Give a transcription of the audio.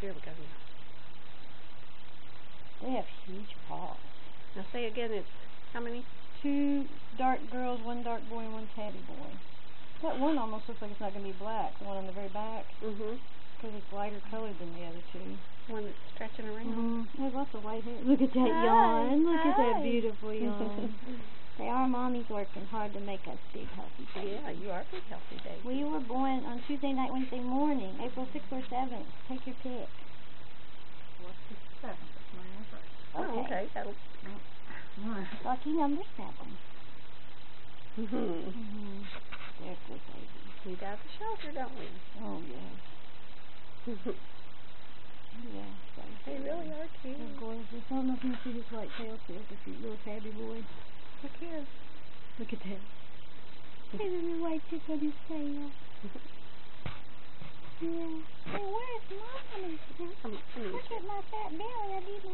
There we go. They have huge paws. Now say again, it's how many? Two dark girls, one dark boy, and one tabby boy. That one almost looks like it's not going to be black, the one on the very back, Mm-hmm. because it's lighter colored than the other two. One that's stretching around. Mm-hmm. It has lots of white hair. Look at that Hi, yawn. Look at that beautiful yawn. They are mommy's working hard to make us big healthy babies. Yeah, you are big healthy baby. We were born on Tuesday night, Wednesday morning, April 6th or 7th. Take your pick. What's the seventh? It's my anniversary. Oh, okay. That'll. Lucky number 7. hmm Mm-hmm. They're good. We got the shelter, don't we? Oh, yes. Yeah, so they really are cute. They're gorgeous. I don't know if you can see his white tail, too. It's a cute little tabby boy. Look here. Look at that. There's a little white tip on his tail. Yeah. Hey, where's I mean, Look at my fat belly. I my mommy.